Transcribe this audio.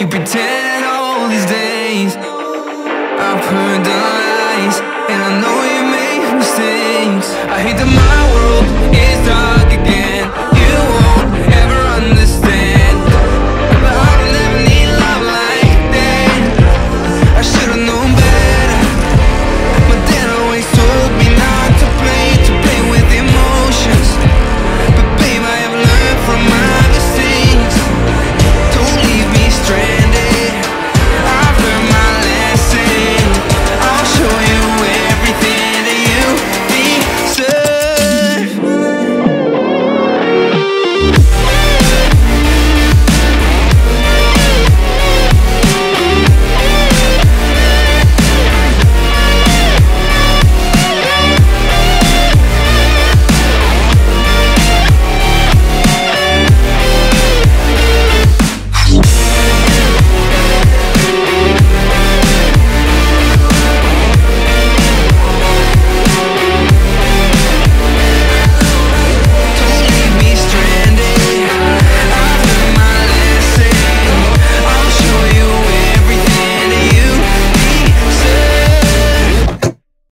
You pretend all these days I've heard the lies And I know you made mistakes. I hate that my world